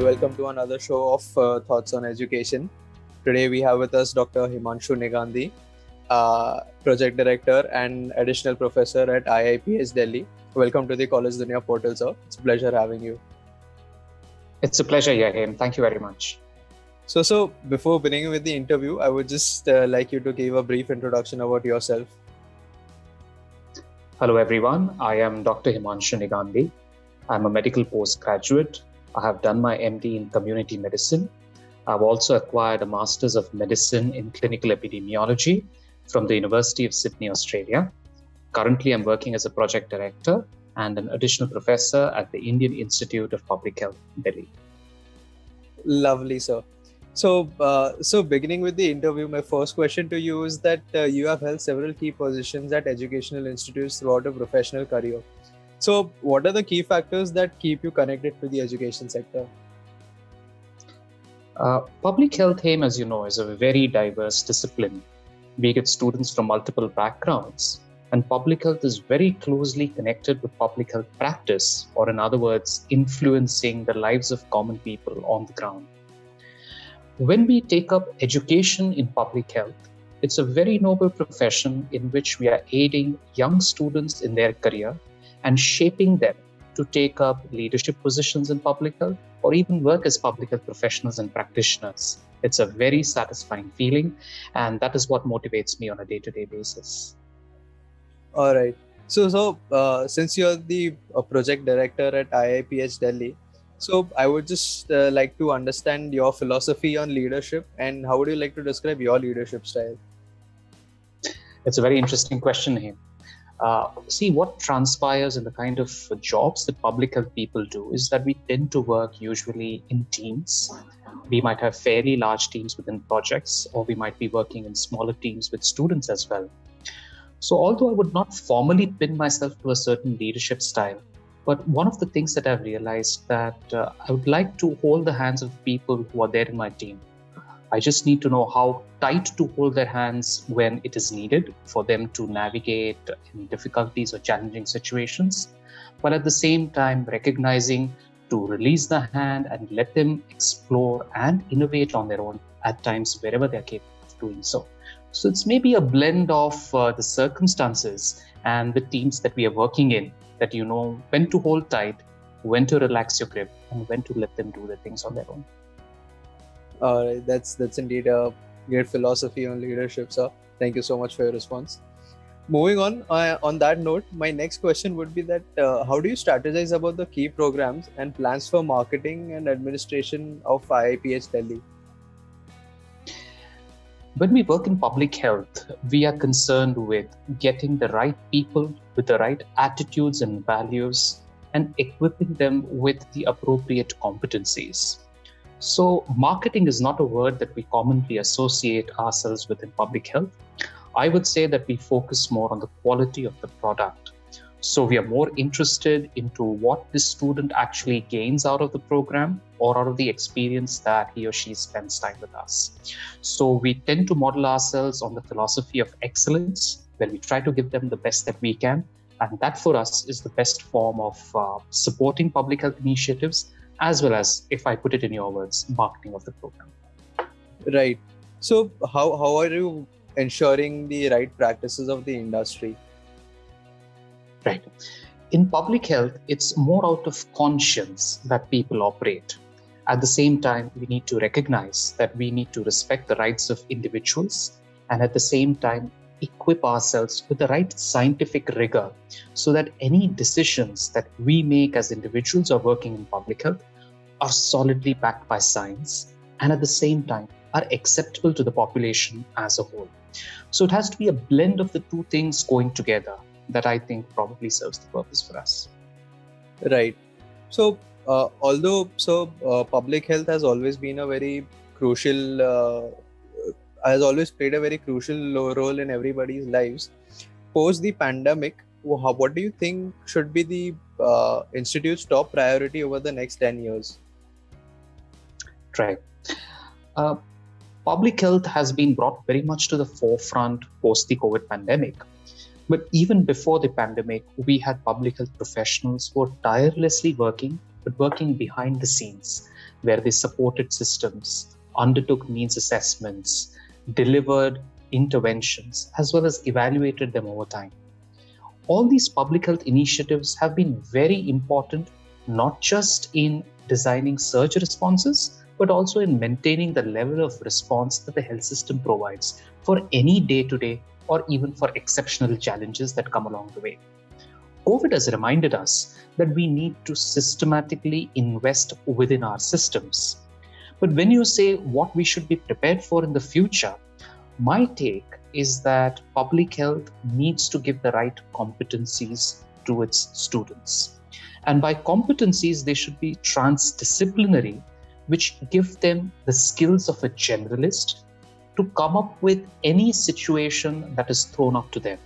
Welcome to another show of uh, Thoughts on Education. Today we have with us Dr. Himanshu Negandhi, uh, Project Director and Additional Professor at IIPH Delhi. Welcome to the Collegedunia portal, sir. It's a pleasure having you. It's a pleasure, Yahim. Thank you very much. So, so before beginning with the interview, I would just uh, like you to give a brief introduction about yourself. Hello, everyone. I am Dr. Himanshu Negandhi. I'm a medical postgraduate. I have done my MD in community medicine. I've also acquired a Master's of Medicine in Clinical Epidemiology from the University of Sydney, Australia. Currently, I'm working as a project director and an additional professor at the Indian Institute of Public Health, Delhi. Lovely, sir. So, uh, so beginning with the interview, my first question to you is that uh, you have held several key positions at educational institutes throughout your professional career. So, what are the key factors that keep you connected to the education sector? Uh, public health aim, as you know, is a very diverse discipline. We get students from multiple backgrounds, and public health is very closely connected with public health practice, or in other words, influencing the lives of common people on the ground. When we take up education in public health, it's a very noble profession in which we are aiding young students in their career and shaping them to take up leadership positions in public health or even work as public health professionals and practitioners. It's a very satisfying feeling, and that is what motivates me on a day to day basis. All right. So, so uh, since you're the uh, project director at IIPH Delhi, so I would just uh, like to understand your philosophy on leadership and how would you like to describe your leadership style? It's a very interesting question here. Uh, see, what transpires in the kind of jobs that public health people do is that we tend to work usually in teams. We might have fairly large teams within projects, or we might be working in smaller teams with students as well. So, although I would not formally pin myself to a certain leadership style, but one of the things that I've realized that uh, I would like to hold the hands of people who are there in my team. I just need to know how tight to hold their hands when it is needed for them to navigate in difficulties or challenging situations, but at the same time recognizing to release the hand and let them explore and innovate on their own at times wherever they're capable of doing so. So it's maybe a blend of uh, the circumstances and the teams that we are working in that you know when to hold tight, when to relax your grip, and when to let them do the things on their own. Right, that's that's indeed a great philosophy on leadership, sir. Thank you so much for your response. Moving on, uh, on that note, my next question would be that uh, how do you strategize about the key programs and plans for marketing and administration of IIPH Delhi? When we work in public health, we are concerned with getting the right people with the right attitudes and values and equipping them with the appropriate competencies. So, marketing is not a word that we commonly associate ourselves with in public health. I would say that we focus more on the quality of the product. So, we are more interested into what the student actually gains out of the program or out of the experience that he or she spends time with us. So, we tend to model ourselves on the philosophy of excellence, where we try to give them the best that we can. And that for us is the best form of uh, supporting public health initiatives as well as, if I put it in your words, marketing of the program. Right. So, how, how are you ensuring the right practices of the industry? Right. In public health, it's more out of conscience that people operate. At the same time, we need to recognize that we need to respect the rights of individuals and at the same time equip ourselves with the right scientific rigor so that any decisions that we make as individuals or working in public health are solidly backed by science and at the same time are acceptable to the population as a whole. So it has to be a blend of the two things going together that I think probably serves the purpose for us. Right. So, uh, although so uh, public health has always been a very crucial, uh, has always played a very crucial role in everybody's lives. Post the pandemic, what do you think should be the uh, institute's top priority over the next ten years? Right. Uh, public health has been brought very much to the forefront post the COVID pandemic. But even before the pandemic, we had public health professionals who were tirelessly working but working behind the scenes, where they supported systems, undertook needs assessments, delivered interventions, as well as evaluated them over time. All these public health initiatives have been very important, not just in designing surge responses, but also in maintaining the level of response that the health system provides for any day to day or even for exceptional challenges that come along the way. COVID has reminded us that we need to systematically invest within our systems. But when you say what we should be prepared for in the future, my take is that public health needs to give the right competencies to its students. And by competencies, they should be transdisciplinary, which give them the skills of a generalist to come up with any situation that is thrown up to them.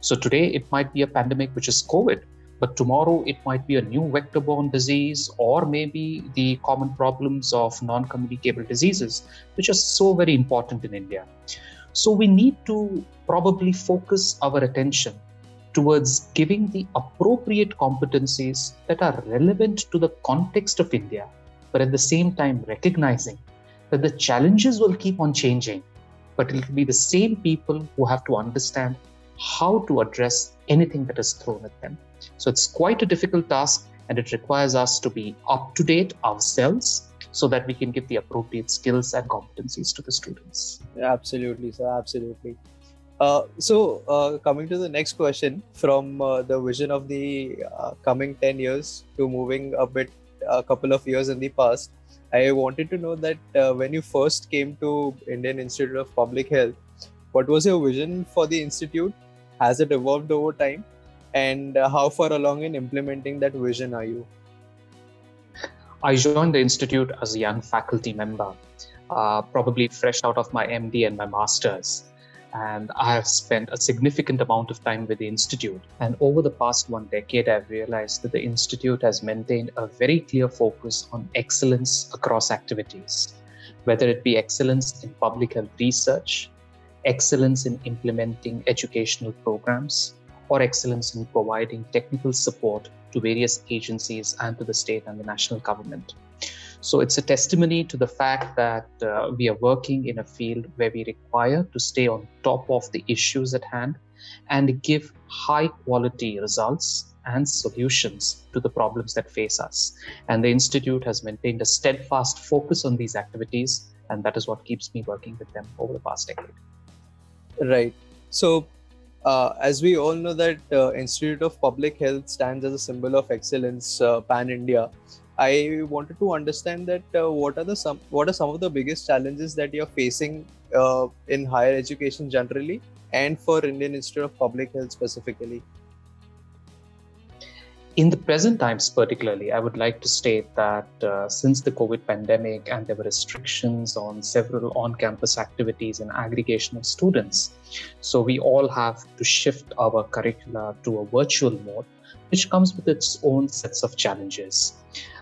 So today it might be a pandemic which is COVID, but tomorrow it might be a new vector borne disease or maybe the common problems of non communicable diseases, which are so very important in India. So we need to probably focus our attention towards giving the appropriate competencies that are relevant to the context of India, but at the same time recognizing that the challenges will keep on changing, but it will be the same people who have to understand how to address anything that is thrown at them. So it's quite a difficult task and it requires us to be up to date ourselves so that we can give the appropriate skills and competencies to the students. Absolutely, sir. Absolutely. Uh, so, uh, coming to the next question from uh, the vision of the uh, coming 10 years to moving a bit, a couple of years in the past, I wanted to know that uh, when you first came to Indian Institute of Public Health, what was your vision for the institute? Has it evolved over time? And uh, how far along in implementing that vision are you? I joined the institute as a young faculty member, uh, probably fresh out of my MD and my master's. And I have spent a significant amount of time with the institute. And over the past one decade, I've realized that the institute has maintained a very clear focus on excellence across activities, whether it be excellence in public health research, excellence in implementing educational programs, or excellence in providing technical support to various agencies and to the state and the national government. So it's a testimony to the fact that uh, we are working in a field where we require to stay on top of the issues at hand and give high quality results and solutions to the problems that face us. And the Institute has maintained a steadfast focus on these activities, and that is what keeps me working with them over the past decade. Right. So, uh, as we all know that uh, Institute of Public Health stands as a symbol of excellence uh, pan India. I wanted to understand that uh, what are the some what are some of the biggest challenges that you're facing uh, in higher education generally and for Indian Institute of Public Health specifically in the present times, particularly, I would like to state that uh, since the COVID pandemic and there were restrictions on several on campus activities and aggregation of students, so we all have to shift our curricula to a virtual mode, which comes with its own sets of challenges.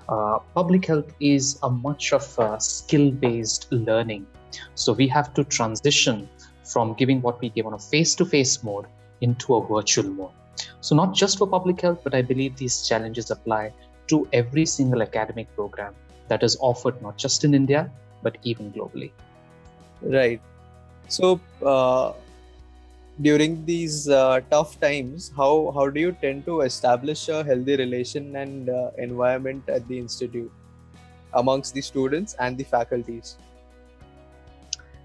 Uh, public health is a much of skill based learning, so we have to transition from giving what we give on a face to face mode into a virtual mode. So, not just for public health, but I believe these challenges apply to every single academic program that is offered not just in India, but even globally. Right. So, uh, during these uh, tough times, how, how do you tend to establish a healthy relation and uh, environment at the institute amongst the students and the faculties?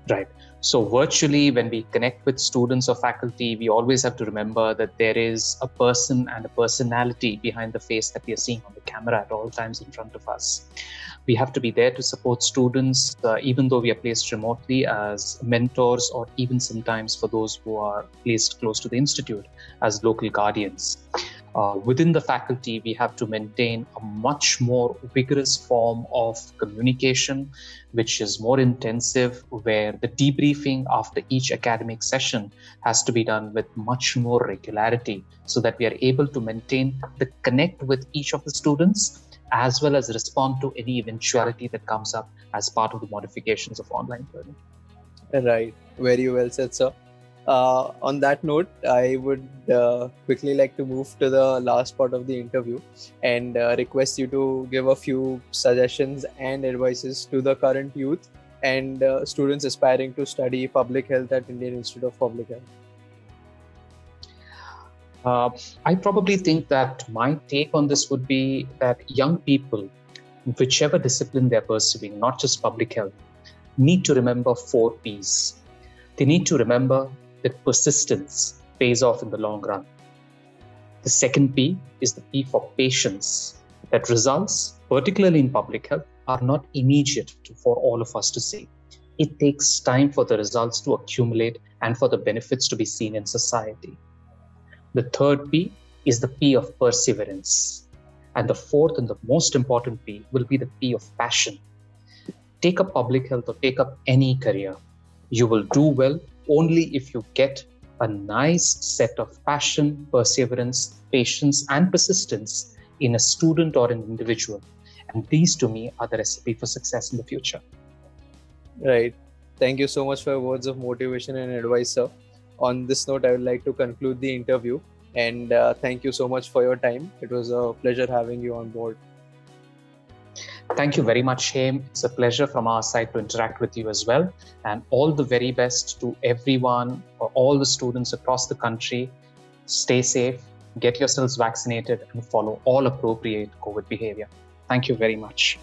Right. So, virtually, when we connect with students or faculty, we always have to remember that there is a person and a personality behind the face that we are seeing on the camera at all times in front of us. We have to be there to support students, uh, even though we are placed remotely as mentors, or even sometimes for those who are placed close to the institute as local guardians uh, within the faculty, we have to maintain a much more vigorous form of communication, which is more intensive, where the debriefing after each academic session has to be done with much more regularity so that we are able to maintain the connect with each of the students as well as respond to any eventuality that comes up as part of the modifications of online learning. Right. Very well said, sir. Uh, on that note, I would uh, quickly like to move to the last part of the interview and uh, request you to give a few suggestions and advices to the current youth and uh, students aspiring to study public health at Indian Institute of Public Health. Uh, I probably think that my take on this would be that young people, whichever discipline they're pursuing, not just public health, need to remember four P's. They need to remember that persistence pays off in the long run. The second P is the P for patience, that results, particularly in public health, are not immediate for all of us to see. It takes time for the results to accumulate and for the benefits to be seen in society. The third P is the P of perseverance. And the fourth and the most important P will be the P of passion. Take up public health or take up any career. You will do well only if you get a nice set of passion, perseverance, patience, and persistence in a student or an individual. And these to me are the recipe for success in the future. Right. Thank you so much for your words of motivation and advice, sir. On this note, I would like to conclude the interview. And uh, thank you so much for your time. It was a pleasure having you on board. Thank you very much, Haim. It's a pleasure from our side to interact with you as well. And all the very best to everyone, or all the students across the country. Stay safe, get yourselves vaccinated, and follow all appropriate COVID behavior. Thank you very much.